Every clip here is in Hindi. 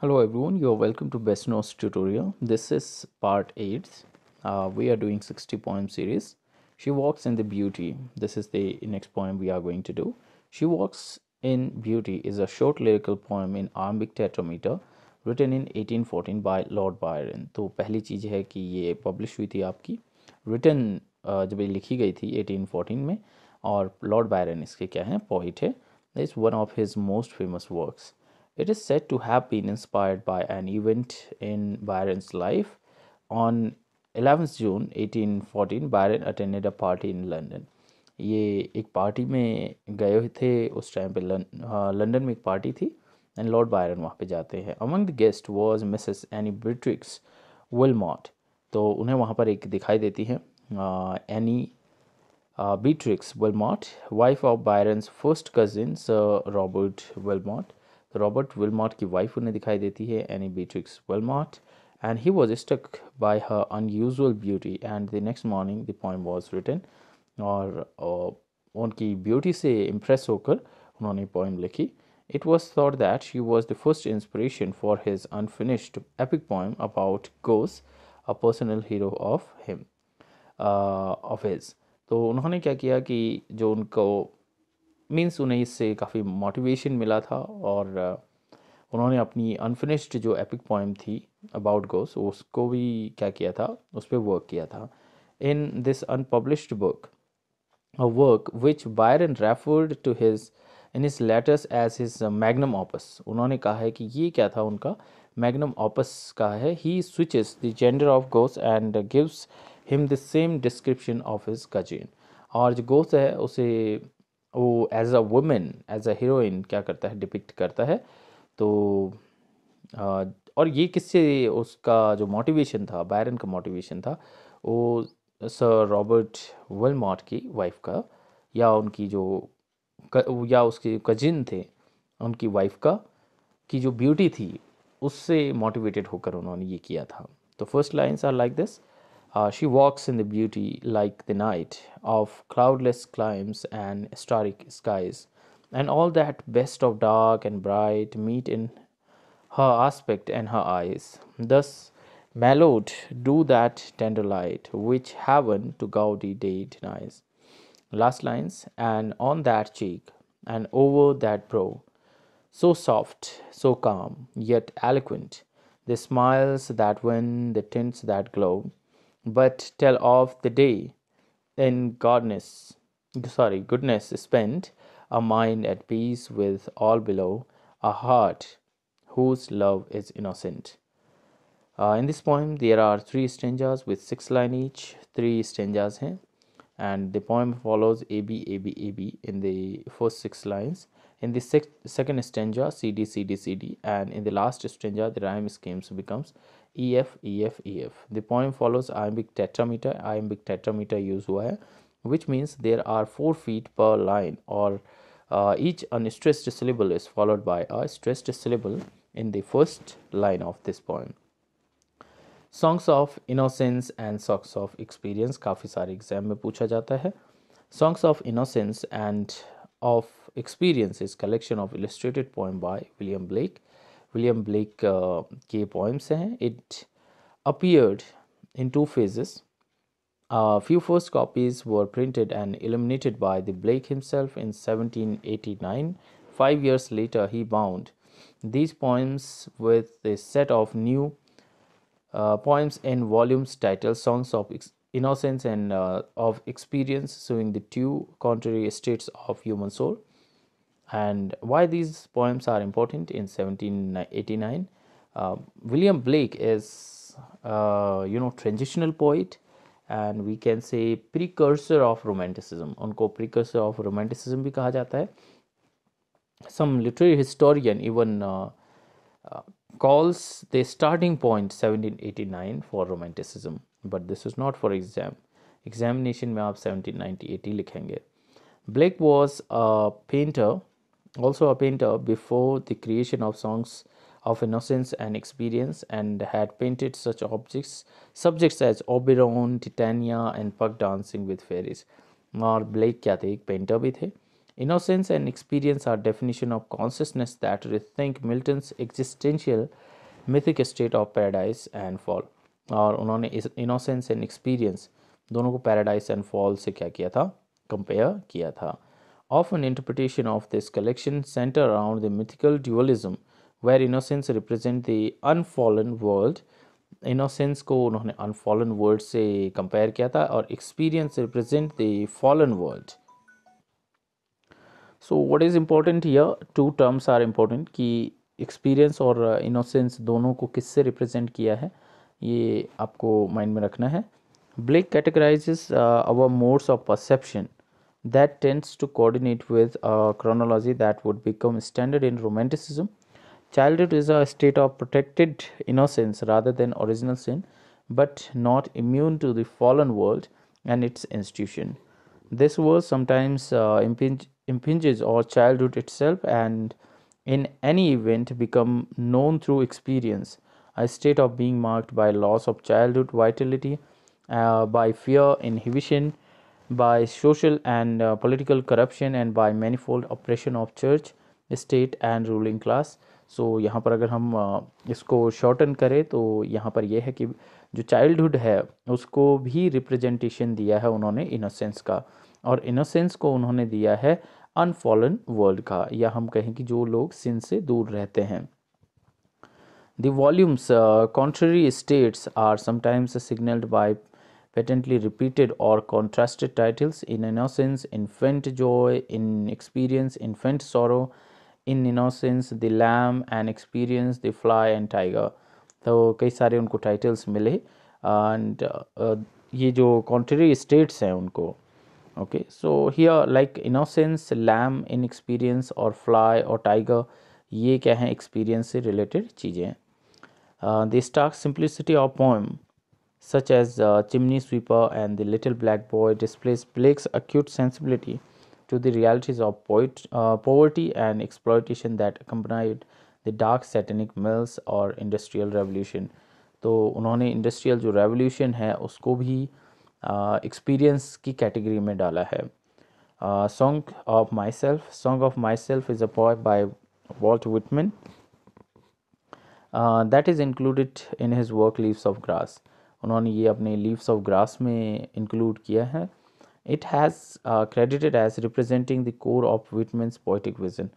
Hello everyone, you are welcome to Best Notes tutorial. This is part 8. Uh, we are doing 60 poem series. She Walks in the Beauty. This is the next poem we are going to do. She Walks in Beauty is a short lyrical poem in iambic tetrameter written in 1814 by Lord Byron. तो पहली चीज़ है कि ये पब्लिश हुई थी आपकी written uh, जब ये लिखी गई थी 1814 में और लॉर्ड बायरन इसके क्या हैं पोइट है is one of his most famous works It is said to have been inspired by an event in Byron's life. On 11th June 1814, Byron attended a party in London. ये एक पार्टी में गए हुए थे उस टाइम पे लंदन में एक पार्टी थी एंड लॉर्ड बायरन वहाँ पे जाते हैं among the guest was Mrs Anne Beatrix Wilmot तो उन्हें वहाँ पर एक दिखाई देती है Anne Beatrix Wilmot wife of Byron's first cousin sir Robert Wilmot Robert Wilmot की वाइफ उन्हें दिखाई देती है, Anne Beatrix Wilmot and he was struck by her unusual beauty and the next morning the poem was written और उनकी ब्यूटी से इम्प्रेस होकर उन्होंने पोइम लिखी। It was thought that she was the first inspiration for his unfinished epic poem about goes a personal hero of him of his तो उन्होंने क्या किया कि जो उनको मीन्स उन्हें इससे काफ़ी मोटिवेशन मिला था और उन्होंने अपनी अनफिनिश्ड जो एपिक पोइम थी अबाउट गोस उसको भी क्या किया था? उस पर वर्क किया था। In this unpublished book a work which Byron referred to his in his letters as his magnum opus उन्होंने कहा है कि ये क्या था उनका? मैग्नम ऑपस का है he switches the gender of goes and gives him the same description of his cousin और जो गोस है, उसे वो as a woman as a heroine क्या करता है डिपिक्ट करता है। तो और ये किससे उसका जो मोटिवेशन था बायरन का मोटिवेशन था, वो सर रॉबर्ट वेलमॉट की वाइफ का, या उनकी जो या उसके कजिन थे, उनकी वाइफ का, की जो ब्यूटी थी, उससे मोटिवेटेड होकर उन्होंने ये किया था। तो first lines are like this Uh, she walks in the beauty like the night of cloudless climes and starry skies, and all that best of dark and bright meet in her aspect and her eyes. Thus mellowed do that tender light which heaven to gaudy day denies. Last lines, and on that cheek and over that brow, so soft, so calm, yet eloquent, the smiles that win, the tints that glow, but tell of the day in godness sorry goodness spent a mind at peace with all below a heart whose love is innocent. Uh, in this poem there are three stanzas with six line each three stanzas hain and the poem follows a b a b a b in the first six lines. In the sec- second stanza cd cd cd and in the last stanza the rhyme schemes becomes EF EF EF. The poem follows iambic tetrameter. Iambic tetrameter use हुआ है which means there are four feet per line or uh, each unstressed syllable is followed by a stressed syllable in the first line of this poem. Songs of innocence and songs of experience काफ़ी सारे एग्जाम में पूछा जाता है Songs of innocence and of experience is collection of illustrated poem by William Blake uh, poems हैं it appeared in two phases. A few first copies were printed and illuminated by the Blake himself in 1789 five years later he bound these poems with a set of new uh, poems in volumes titled songs of innocence and uh, of experience showing the two contrary states of human soul and why these poems are important in 1789 uh, william blake is uh, you know transitional poet and we can say precursor of romanticism. unko precursor of romanticism bhi kaha jata hai some literary historian even uh, calls the starting point 1789 for romanticism. But this is not for exam examination mein aap 1790 80 likhenge blake was a painter also a painter before the creation of songs of innocence and experience and had painted such objects subjects as Oberon, Titania and pug dancing with fairies. और ब्लेक क्या थे एक पेंटर भी थे Innocence and experience are definition of consciousness that rethink Milton's existential mythic state of paradise and fall. और उन्होंने इनोसेंस एंड एक्सपीरियंस दोनों को पैराडाइज एंड फॉल से क्या किया था कंपेयर किया था Often interpretation of this collection center around the mythical dualism where innocence represent the unfallen world innocence को उन्होंने unfallen world से compare किया था और experience represent the fallen world so what is important here two terms are important कि experience और innocence दोनों को किससे represent किया है ये आपको mind में रखना है Blake categorizes uh, our modes of perception that tends to coordinate with a chronology that would become standard in romanticism. Childhood is a state of protected innocence rather than original sin, but not immune to the fallen world and its institution. This world sometimes uh, impinge, impinges on childhood itself and in any event become known through experience, a state of being marked by loss of childhood vitality, uh, by fear, inhibition, by social and uh, political corruption and by manifold oppression of church state and ruling class. So so, यहाँ पर अगर हम uh, इसको शॉर्टन करें तो यहाँ पर यह है कि जो चाइल्डहुड है उसको भी रिप्रेजेंटेशन दिया है उन्होंने इनोसेंस का। और इनोसेंस को उन्होंने दिया है अनफॉलन वर्ल्ड का या हम कहें कि जो लोग सिन से दूर रहते हैं। The volumes contrary states are sometimes signalled by patently repeated or contrasted titles in innocence, infant joy, in experience, infant sorrow, in innocence, the lamb and experience, the fly and tiger. तो कई सारे उनको टाइटल्स मिले एंड uh, ये जो कॉन्ट्री स्टेट्स हैं उनको okay so here like innocence lamb in experience और फ्लाई और टाइगर ये क्या हैं एक्सपीरियंस से रिलेटेड चीज़ें हैं the stark simplicity of poem such as uh, Chimney Sweeper and The Little Black Boy, displays Blake's acute sensibility to the realities of poet, uh, poverty and exploitation that accompanied the dark satanic mills or industrial revolution. तो उन्होंने इंडस्ट्रियल जो रेवोल्यूशन है उसको भी एक्सपीरियंस uh, की कैटेगरी में डाला है song of myself song of myself is a poem by Walt Whitman that is included in his work leaves of grass उन्होंने ये अपने लीव्स ऑफ़ ग्रास में इंक्लूड किया है। It has credited as representing the core of Whitman's poetic vision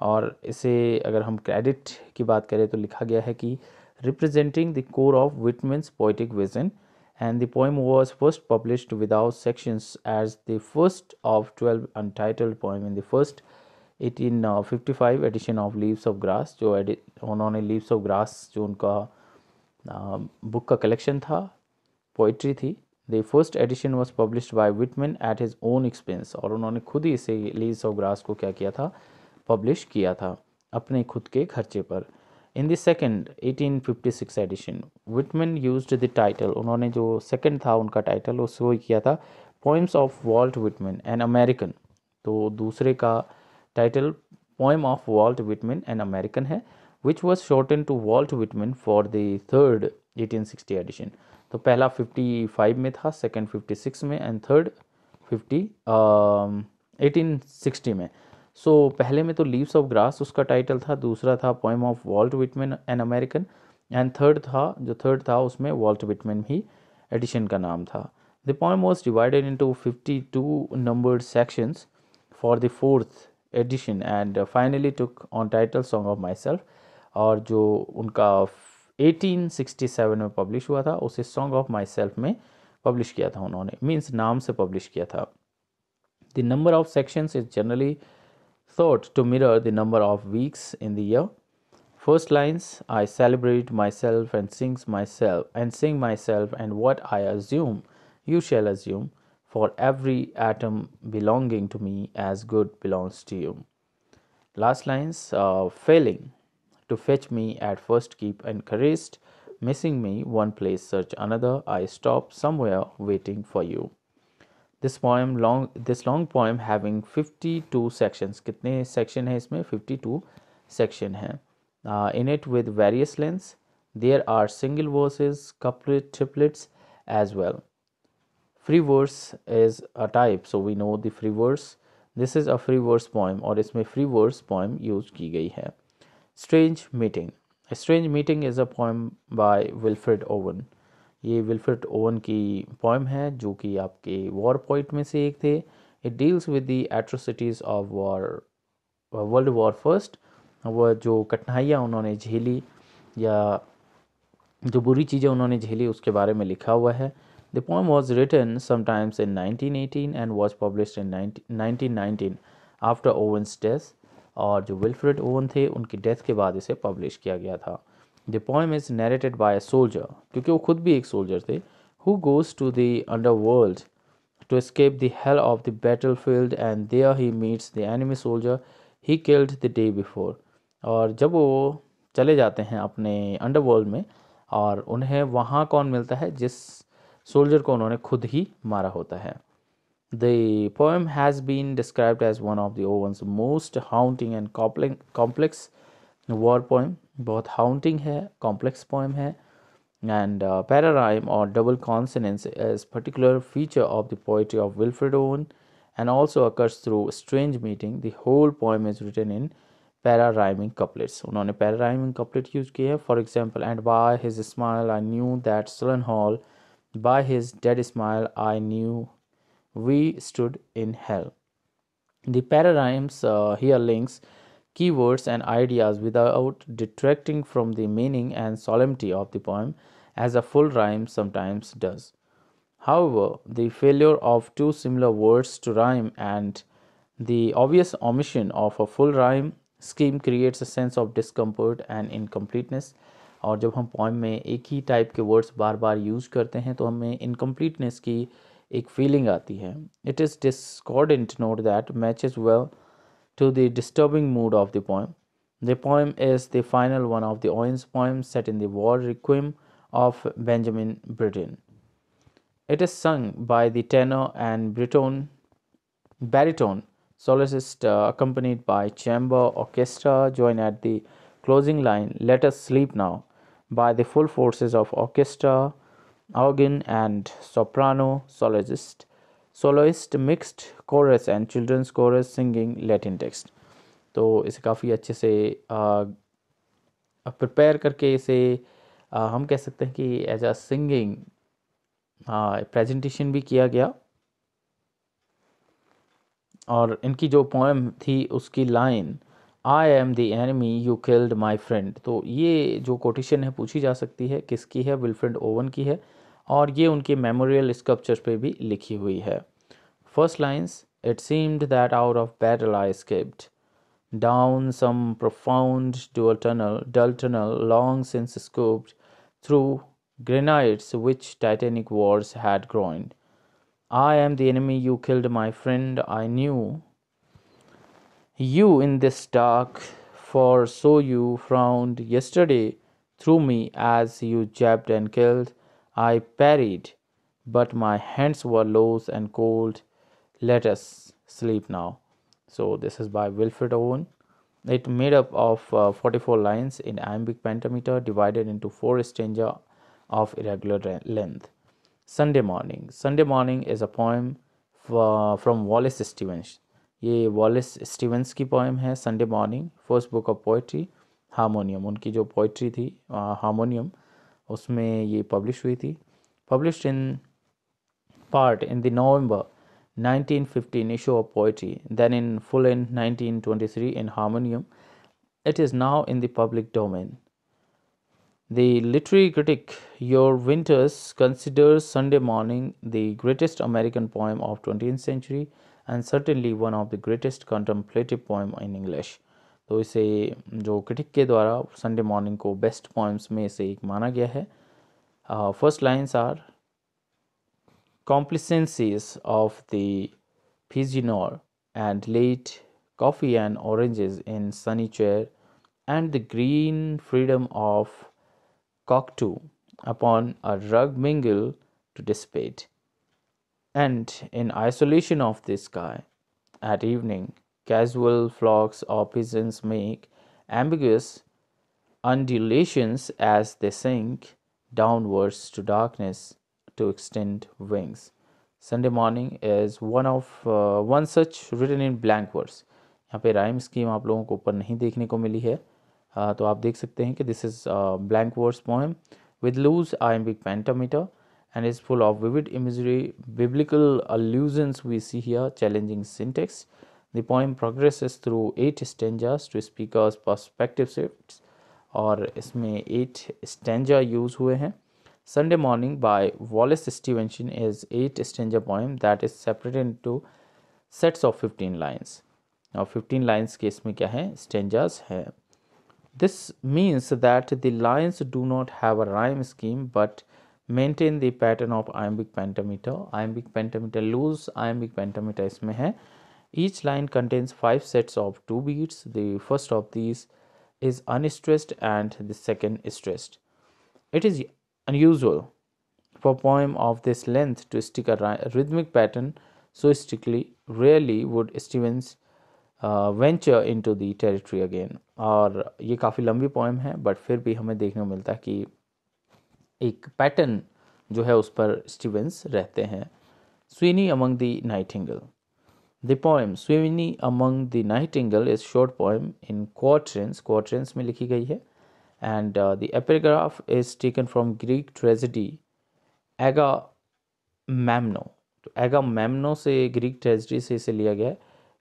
और इसे अगर हम क्रेडिट की बात करें तो लिखा गया है कि representing the core of Whitman's poetic vision and the and the poem was first published without sections as the first of 12 untitled poem. In the first 1855 edition of leaves of grass, जो उन्होंने leaves of grass, जो उनका बुक का कलेक्शन था पोइट्री थी। The first edition was published by Whitman at his own expense और उन्होंने खुद ही इसे लीज ऑफ़ ग्रास को क्या किया था? पब्लिश किया था अपने खुद के खर्चे पर। In the second 1856 edition Whitman use the title उन्होंने जो सेकेंड था, उनका टाइटल उसको ही किया था poems of Walt Whitman an American तो दूसरे का title poem of Walt Whitman an American है। Which was shortened to Walt Whitman for the third 1860 edition. तो पहला 55 में था सेकंड 56 में एंड थर्ड 50 एटीन सिक्सटी में सो so, पहले में तो लीव्स ऑफ़ ग्रास उसका टाइटल था दूसरा था poem of Walt Whitman an American and third था जो थर्ड था उसमें वॉल्ट विटमैन ही एडिशन का नाम था the poem was divided into fifty two numbered sections for the fourth edition and finally took on title Song of Myself और जो उनका 1867 में पब्लिश हुआ था, उसे सॉन्ग ऑफ़ माई सेल्फ में पब्लिश किया था उन्होंने मीन्स नाम से पब्लिश किया था। The number of sections is generally thought to mirror the number of weeks in their first lines I celebrate my self and sings myself and sing myself and what I assume you shall assume for every atom belonging to me as good belongs to you last lines failing to fetch me at first keep encouraged missing me one place search another i stop somewhere waiting for you this poem long this long poem having 52 sections कितने section है इसमें 52 section है uh, in it with various lengths there are single verses couplet triplets as well free verse is a type so we know the free verse this is a free verse poem और इसमें फ्री वर्स पोएम यूज की गई है strange meeting strange meeting is a poem by Wilfred Owen ये विल्फ्रेड ओवन की पोएम है, जो कि आपके वॉर पॉइंट में से एक थे। It deals with the atrocities of war world war first वह जो कठिनाइयाँ उन्होंने झेली या जो बुरी चीज़ें उन्होंने झेली, उसके बारे में लिखा हुआ है। The poem was written sometimes in 1918 and was publish in 1919 after Owen's death और जो विल्फ्रेड ओवन थे, उनकी डेथ के बाद इसे पब्लिश किया गया था। The poem is narrated by a soldier क्योंकि वो खुद भी एक सोल्जर थे। Who goes to the underworld to escape the hell of the battlefield and there he meets the enemy soldier he killed the day before और जब वो चले जाते हैं अपने अंडरवर्ल्ड में, और उन्हें वहाँ कौन मिलता है, जिस सोल्जर को उन्होंने खुद ही मारा होता है। the poem has been described as one of the Owen's most haunting and complex war poem बहुत हाउंटिंग है कॉम्प्लेक्स पोएम है and uh, pararhyme or double consonance is particular feature of the poetry of Wilfred Owen and also occurs through strange meeting the whole poem is written in para-rhyming couplets उन्होंने para-rhyming couplet use किए हैं for example and by his smile I knew that sullen hall by his dead smile I knew we stood in hell the para-rhymes uh, here links keywords and ideas without detracting from the meaning and solemnity of the poem as a full rhyme sometimes does. However, the failure of two similar words to rhyme and the obvious omission of a full rhyme scheme creates a sense of discomfort and incompleteness. और जब हम पोइम में एक ही टाइप के वर्ड्स बार बार यूज करते हैं तो हमें इनकम्प्लीटनेस की एक फीलिंग आती है it is discordant note that matches well to the disturbing mood of the poem. The poem is the final one of the Owens poems set in the war requiem of Benjamin Britten. It is sung by the tenor and baritone, baritone soloist uh, accompanied by chamber orchestra join at the closing line let us sleep now by the full forces of orchestra organ and soprano soloist soloist mixed chorus and children's chorus singing Latin text तो इसे काफ़ी अच्छे से प्रिपेयर करके इसे आ, हम कह सकते हैं कि एज अ सिंगिंग प्रेजेंटेशन भी किया गया। और इनकी जो पोएम थी उसकी line I am the enemy you killed my friend तो ये जो कोटेशन है पूछी जा सकती है किसकी है? विलफ्रेंड ओवन की है। और ये उनके मेमोरियल स्कल्पचर पे भी लिखी हुई है first lines it seemed that out of battle I escaped down some profound dual tunnel dull tunnel long since scooped through granites which titanic wars had groined I am the enemy you killed, my friend. I knew you in this dark, for so you frowned yesterday through me as you jabbed and killed. I parried, but my hands were loose and cold. Let us sleep now. So, this is by Wilfred Owen. It made up of uh, 44 lines in iambic pentameter divided into four stanza of irregular length. Sunday Morning. Sunday Morning is a poem from Wallace Stevens. ये वॉलिस स्टीवेंस की पोएम है Sunday morning first book of poetry Harmonium उनकी जो पोइट्री थी हारमोनियम उसमें ये पब्लिश हुई थी published in part in the November 1915 issue of poetry, then in full in 1923 in Harmonium. It is now in the public domain. The literary critic Your Winters considers Sunday Morning the greatest American poem of 20th century and certainly one of the greatest contemplative poem in English. तो इसे जो क्रिटिक के द्वारा संडे मॉर्निंग को बेस्ट पॉइंट्स में से एक माना गया है। First lines are complacencies of the peignoir and late coffee and oranges in sunny chair and the green freedom of cockatoo upon a rug mingle to dissipate and in isolation of the sky at evening casual flocks of pigeons make ambiguous undulations as they sink downwards to darkness to extend wings Sunday morning is one of one such written in blank words यहाँ पे राइम स्कीम आप लोगों को ऊपर नहीं देखने को मिली है uh, तो आप देख सकते हैं कि this is blank words poem with loose iambic pentameter and is full of vivid imagery, biblical allusions we see here, challenging syntax. The poem progresses through eight stanzas to speaker's perspective shifts और इसमें eight stanza use हुए हैं Sunday Morning by Wallace Stevenson is eight stanza poem that is separated into sets of 15 lines. Now 15 lines के इसमें क्या है stanzas हैं this means that the lines do not have a rhyme scheme but maintain the pattern of iambic pentameter. Iambic pentameter loose iambic pentameter इसमें है. Each line contains five sets of two beats. The first of these is unstressed and the second is stressed. It is unusual for a poem of this length to stick a rhythmic pattern so strictly. Rarely would Stevens venture into the territory again और ये काफ़ी लंबी पोएम है बट फिर भी हमें देखने को मिलता है कि एक पैटर्न जो है उस पर स्टीवेंस रहते हैं Sweeney among the Nightingale the poem Sweeney among the nightingale is short poem in quatrains quatrains में लिखी गई है। And the epigraph is taken from Greek tragedy Agamemnon तो मैमनो से ग्रीक ट्रेजिडी से इसे लिया गया है।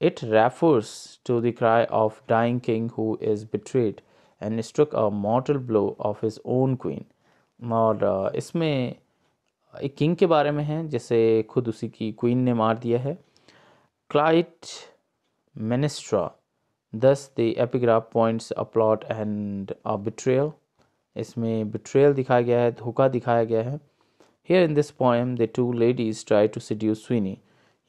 It refers to the cry of dying king who is betrayed and struck a mortal blow of his own queen. और इसमें एक किंग के बारे में है, जिसे खुद उसी की क्वीन ने मार दिया है। Clytemnestra thus the epigraph points a plot and a betrayal इसमें बिट्रेयल दिखाया गया है, धोखा दिखाया गया है। Here in this poem the two ladies try to seduce Sweeney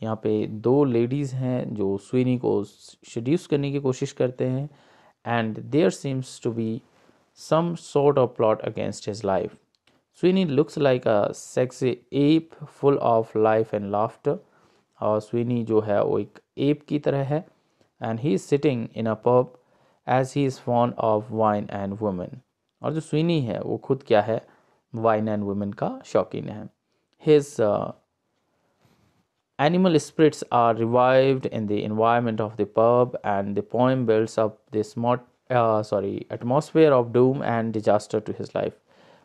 यहाँ पे दो लेडीज़ हैं जो स्विनी को शड्यूस करने की कोशिश करते हैं। And there seems to be some sort of plot against his life Sweeney looks like a sexy ape full of life and laughter और स्विनी जो है वो एक एप की तरह है and he is sitting in a pub as he is fond of wine and women और जो स्विनी है, वो खुद क्या है? वाइन एंड वुमेन का शौकीन है। His animal spirits are revived in the environment of the pub and the poem builds up the smut sorry atmosphere of doom and disaster to his life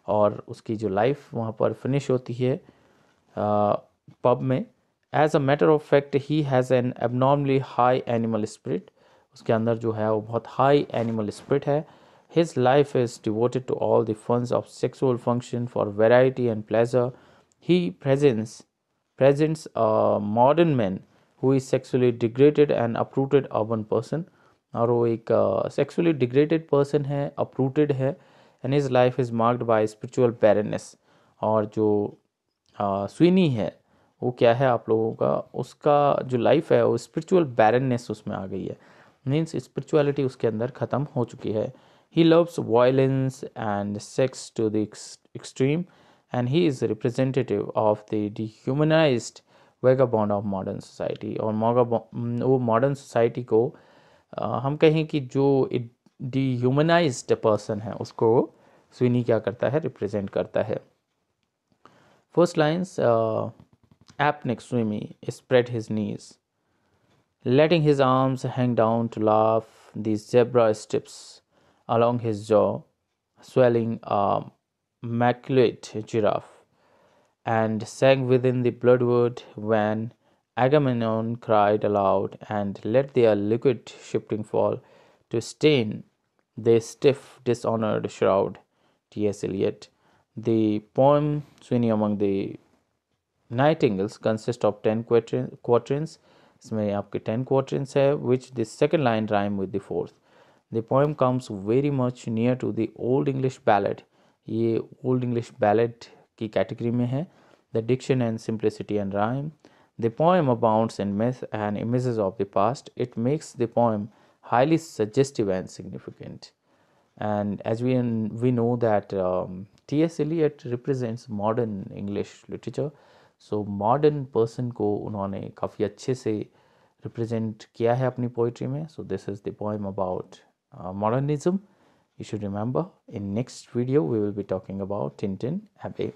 और उसकी जो लाइफ वहाँ पर फिनिश होती है uh, पब में as a matter of fact he has an abnormally high animal spirit उसके अंदर जो है वो बहुत हाई एनिमल स्पिरिट है his life is devoted to all the funs of sexual function for variety and pleasure he presents presents a modern man who is sexually degraded and uprooted urban person और वो एक सेक्सुअली डिग्रेडेड पर्सन है अप्रूटेड है and his life is marked by spiritual barrenness और जो स्विनी है वो क्या है आप लोगों का उसका जो लाइफ है वो स्पिरिचुअल बैरननेस उसमें आ गई है। मीन्स स्पिरिचुअलिटी उसके अंदर ख़त्म हो चुकी है। He loves violence and sex to the extreme and he is representative of the dehumanized vagabond of modern society और मोगा वो मॉडर्न सोसाइटी को आ, हम कहें कि जो डिह्यूमनाइज्ड पर्सन है उसको स्विनी क्या करता है? रिप्रेजेंट करता है। First lines app next spread his knees, letting his arms hang down to laugh these zebra strips along his jaw, swelling a maculate giraffe, and sank within the bloodwood when Agamemnon cried aloud and let their liquid shifting fall to stain the stiff, dishonored shroud. T.S. Eliot. The poem, swinging among the Nightingales consists of 10 quatrains. इसमें आपके 10 quatrains है which the second line rhyme with the fourth. The poem comes very much near to the Old English ballad ये ओल्ड इंग्लिश बैलेट की कैटेगरी में है the diction and simplicity and rhyme the poem abounds in myth and images of the past it makes the poem highly suggestive and significant. And as we, we know that um, T.S. Eliot represents modern English literature. so modern person को उन्होंने काफ़ी अच्छे से रिप्रेजेंट किया है अपनी पोइट्री में। So this is the poem about modernism you should remember in next video we will be talking about Tintern Abbey